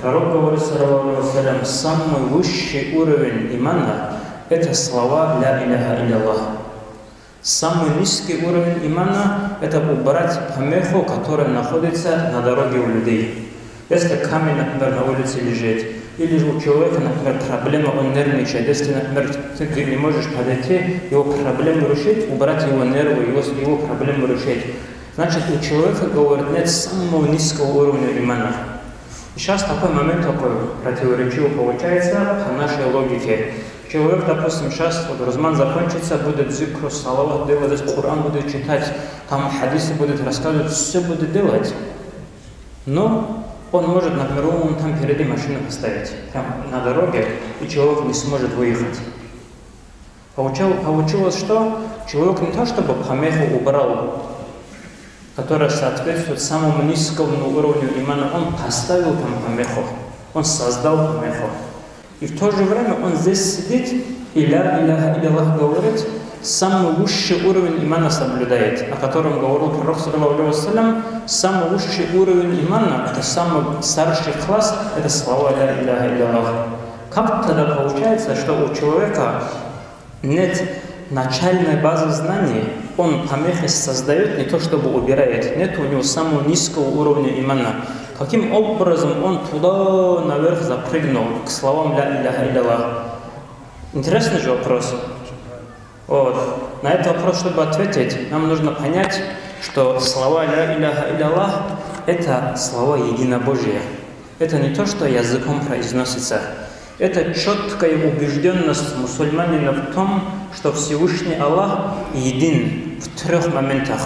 Пророк говорит, салям, самый высший уровень имана – это слова «Ля иляха илlallah». Самый низкий уровень имана – это убрать помеху, которая находится на дороге у людей. Если камень, например, на улице лежит, или же у человека, например, проблема, он нервничает. Если, например, ты не можешь подойти, его проблему решить, убрать его нервы, его, его проблему решить. Значит, у человека, говорит, нет самого низкого уровня имана. Сейчас такой момент такой противоречивый получается по нашей логике. Человек, допустим, сейчас вот Рузман закончится, будет зикру, салават делать, Коран будет читать, там хадисы будет рассказывать, все будет делать. Но он может, например, он там впереди машину поставить, прямо на дороге, и человек не сможет выехать. Получилось, получилось что? Человек не то чтобы помеху убрал, которая соответствует самому низкому уровню имана, он поставил там помеху, он создал помеху. И в то же время он здесь сидит, и ля иляха илlallah говорит, самый высший уровень имана соблюдает, о котором говорил пророк, саллиллаху самый высший уровень имана, это самый старший класс, это слова ля иляха илlallah. Как тогда получается, что у человека нет начальной базы знаний, он помехи создает, не то чтобы убирает, нет у него самого низкого уровня имана. Каким образом он туда наверх запрыгнул к словам «Ля иляха илlallah»? Интересный же вопрос. Вот. На этот вопрос, чтобы ответить, нам нужно понять, что слова «Ля иляха илlallah» – это слова единобожия. Это не то, что языком произносится. Это четкая убежденность мусульманина в том, что Всевышний Аллах един в трех моментах.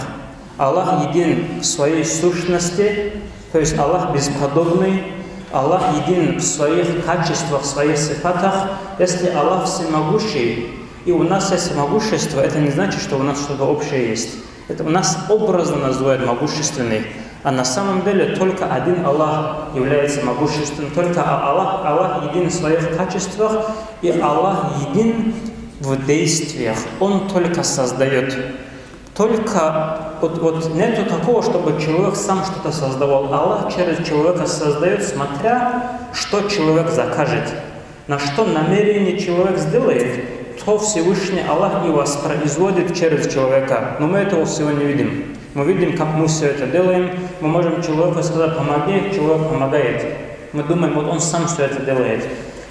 Аллах един в своей сущности, то есть Аллах бесподобный, Аллах един в своих качествах, в своих сифатах. Если Аллах всемогущий, и у нас есть могущество, это не значит, что у нас что-то общее есть. Это у нас образно называют могущественный. А на самом деле только один Аллах является могущественным, только Аллах, Аллах един в своих качествах, и Аллах един в действиях. Он только создает. Только вот, вот нету такого, чтобы человек сам что-то создавал. Аллах через человека создает, смотря, что человек закажет, на что намерение человек сделает, то Всевышний Аллах и воспроизводит через человека. Но мы этого всего не видим. Мы видим, как мы все это делаем. Мы можем человеку сказать, помоги, человек помогает. Мы думаем, вот он сам все это делает.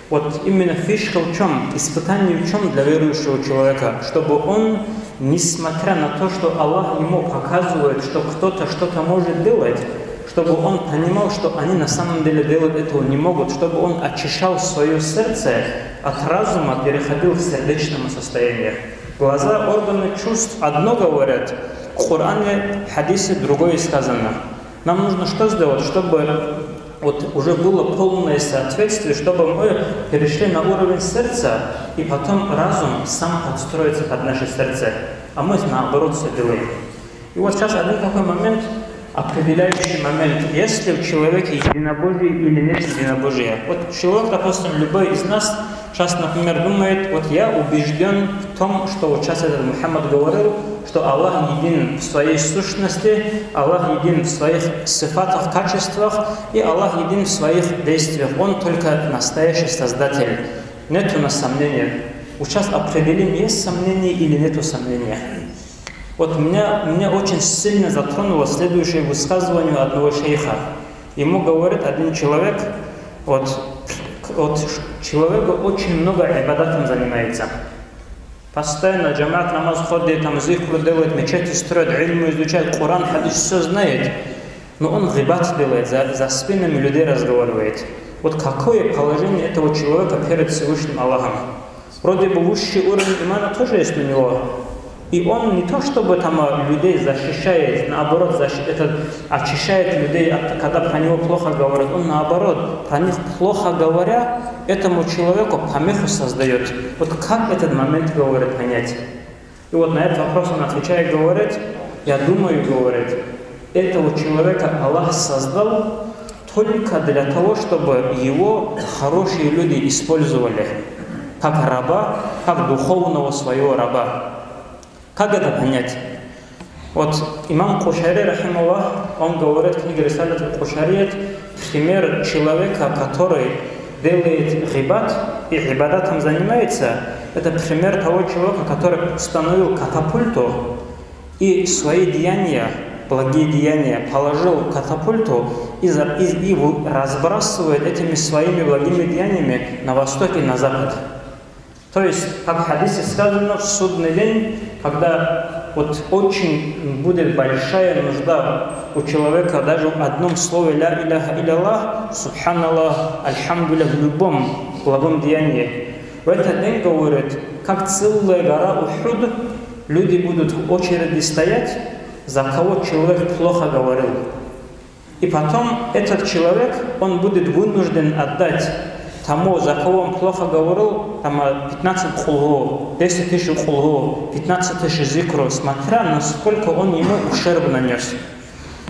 Вот именно фишка в чем, испытание в чем для верующего человека, чтобы он, несмотря на то, что Аллах ему показывает, что кто-то что-то может делать, чтобы он понимал, что они на самом деле делать этого не могут, чтобы он очищал свое сердце от разума, переходил в сердечное состояние. Глаза, органы чувств одно говорят, в Коране, хадисе другое сказано. Нам нужно что сделать, чтобы вот уже было полное соответствие, чтобы мы перешли на уровень сердца, и потом разум сам подстроится под наше сердце, а мы наоборот все делаем. И вот сейчас один такой момент, определяющий момент, есть ли в человеке единобожие или нет единобожия. Вот человек, допустим, любой из нас сейчас, например, думает, вот я убежден в том, что вот сейчас этот Мухаммад говорил, что Аллах един в своей сущности, Аллах един в своих сифатах, качествах, и Аллах един в своих действиях. Он только настоящий Создатель. Нет у нас сомнения. Вот сейчас определим, есть сомнения или нету сомнения. Вот меня, меня очень сильно затронуло следующее высказывание одного шейха. Ему говорит один человек, вот, вот человек очень много ибадатом занимается. Постоянно джамат намаз ходит, там зикру делает, мечети строит, ильму изучает, Коран, хадис, все знает. Но он гибат делает, за, за спинами людей разговаривает. Вот какое положение этого человека перед Всевышним Аллахом? Вроде бы высший уровень имана тоже есть у него, и он не то чтобы там а, людей защищает, наоборот, защищает, это, очищает людей, когда про него плохо говорят, он наоборот, про них плохо говоря, этому человеку помеху создает. Вот как этот момент, говорит, понять? И вот на этот вопрос он отвечает, говорит, я думаю, говорит, этого человека Аллах создал только для того, чтобы его хорошие люди использовали как раба, как духовного своего раба. Как это понять? Вот имам Кушари, рахималлах, он говорит в книге Рисалят Кушариет, пример человека, который делает рибат и рибадатом занимается, это пример того человека, который установил катапульту и свои деяния, благие деяния положил катапульту и, и, и разбрасывает этими своими благими деяниями на восток и на запад. То есть, как в хадисе сказано, в судный день, когда вот очень будет большая нужда у человека даже в одном слове «Ля иляха илlallah», «Субханаллах», «Альхамдулля» в любом благом деянии. В этот день, говорит, как целая гора Ухуд, люди будут в очереди стоять, за кого человек плохо говорил. И потом этот человек, он будет вынужден отдать тому, за кого он плохо говорил, там 15 хулгу, 10 тысяч хулгу, 15 тысяч зикру, смотря насколько он ему ущерб нанес.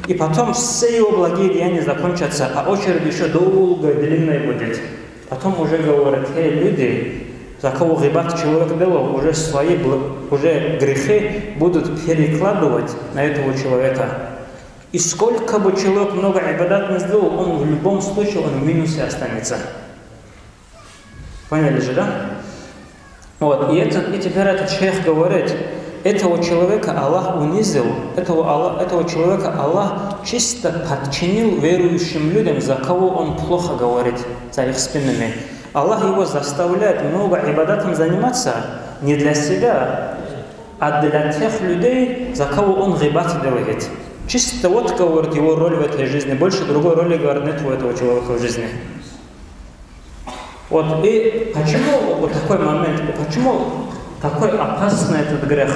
И потом все его благие деяния закончатся, а очередь еще долго длинной будет. Потом уже говорят, эй, люди, за кого рыбак человек делал, уже свои уже грехи будут перекладывать на этого человека. И сколько бы человек много ибадат не сделал, он в любом случае он в минусе останется. Поняли же, да? Вот, и, это, и теперь этот шейх говорит, этого человека Аллах унизил, этого, Аллах, этого человека Аллах чисто подчинил верующим людям, за кого он плохо говорит, за их спинами. Аллах его заставляет много ибадатом заниматься не для себя, а для тех людей, за кого он рибат делает. Чисто вот, говорит, его роль в этой жизни. Больше другой роли, говорит, нет у этого человека в жизни. Вот, и почему вот такой момент, почему такой опасный этот грех?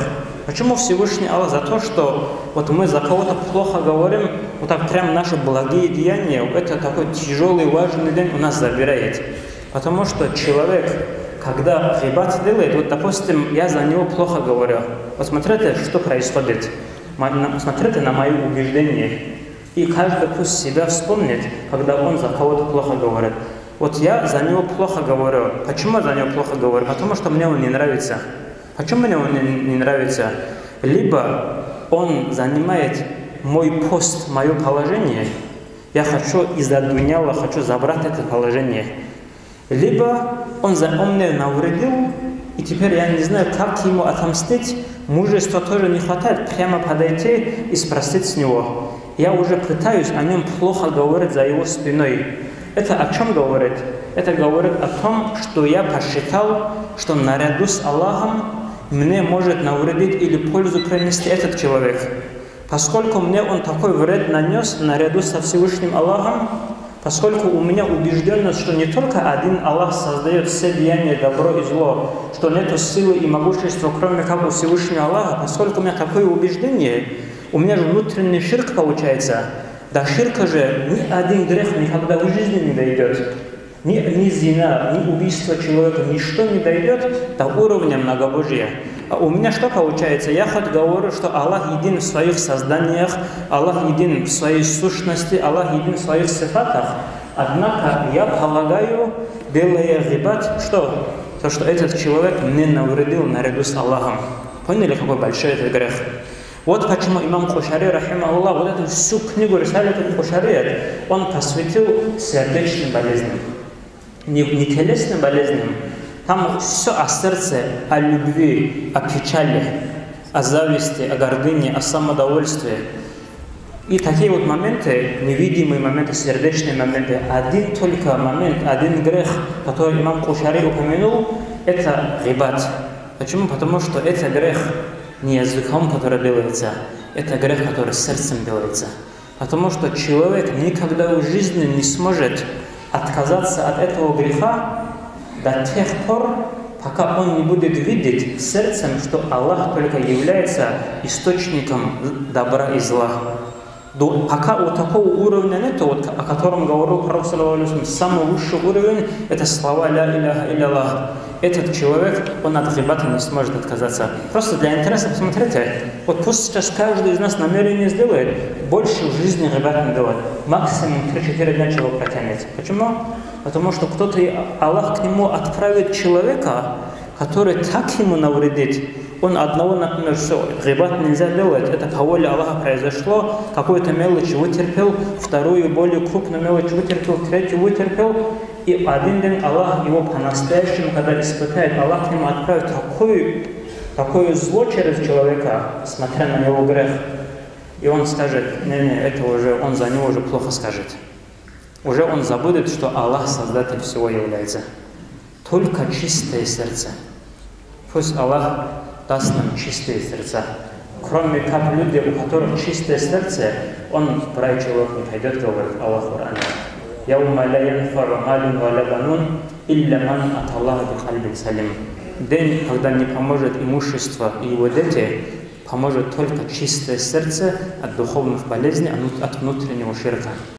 Почему Всевышний Аллах за то, что вот мы за кого-то плохо говорим, вот так прям наши благие деяния, это такой тяжелый, важный день у нас забирает. Потому что человек, когда рибат делает, вот допустим, я за него плохо говорю, вот смотрите, что происходит, смотрите на мои убеждения, и каждый пусть себя вспомнит, когда он за кого-то плохо говорит. Вот я за него плохо говорю. Почему я за него плохо говорю? Потому что мне он не нравится. Почему мне он не, не нравится? Либо он занимает мой пост, мое положение, я хочу из-за дуняла, хочу забрать это положение. Либо он, за, он мне навредил, и теперь я не знаю, как ему отомстить, мужества тоже не хватает, прямо подойти и спросить с него. Я уже пытаюсь о нем плохо говорить за его спиной. Это о чем говорит? Это говорит о том, что я посчитал, что наряду с Аллахом мне может навредить или пользу принести этот человек. Поскольку мне он такой вред нанес наряду со Всевышним Аллахом, поскольку у меня убежденность, что не только один Аллах создает все деяния добро и зло, что нет силы и могущества, кроме как у Всевышнего Аллаха, поскольку у меня такое убеждение, у меня же внутренний ширк получается – до ширка же ни один грех никогда в жизни не дойдет. Ни, ни зина, ни убийство человека, ничто не дойдет до уровня многобожия. А у меня что получается? Я хоть говорю, что Аллах един в своих созданиях, Аллах един в своей сущности, Аллах един в своих сифатах. Однако я полагаю, делая рибат, что? То, что этот человек мне навредил наряду с Аллахом. Поняли, какой большой этот грех? Вот почему имам Хушари, рахимахуллах, вот эту всю книгу Рисалят Хушари, он посвятил сердечным болезням. Не, не телесным болезням. Там все о сердце, о любви, о печали, о зависти, о гордыне, о самодовольстве. И такие вот моменты, невидимые моменты, сердечные моменты, один только момент, один грех, который имам Кушари упомянул, это рибат. Почему? Потому что это грех не языком, который делается, это грех, который сердцем делается. Потому что человек никогда в жизни не сможет отказаться от этого греха до тех пор, пока он не будет видеть сердцем, что Аллах только является источником добра и зла. До, пока у такого уровня нет, вот, о котором говорил Пророк, самый высший уровень – это слова «Ля иляха илля этот человек, он от рибата не сможет отказаться. Просто для интереса посмотрите, вот пусть сейчас каждый из нас намерение сделает, больше в жизни рибат не делает. Максимум 3-4 дня чего протянет. Почему? Потому что кто-то, Аллах к нему отправит человека, который так ему навредит, он одного, например, все, гибат нельзя делать, это по воле Аллаха произошло, какую-то мелочь вытерпел, вторую более крупную мелочь вытерпел, третью вытерпел, и один день Аллах его по-настоящему, когда испытает, Аллах к нему отправит такую, такое зло через человека, смотря на его грех, и он скажет, не-не, это уже, он за него уже плохо скажет. Уже он забудет, что Аллах Создатель всего является. Только чистое сердце. Пусть Аллах даст нам чистые сердца. Кроме как люди, у которых чистое сердце, он в рай человек не пойдет, говорит Аллах Коране. يوم لا ينفع مال ولا بنون إلا من أتى الله بقلب سليم. День, когда не поможет имущество и его дети, поможет только чистое сердце от духовных болезней, от внутреннего ширка.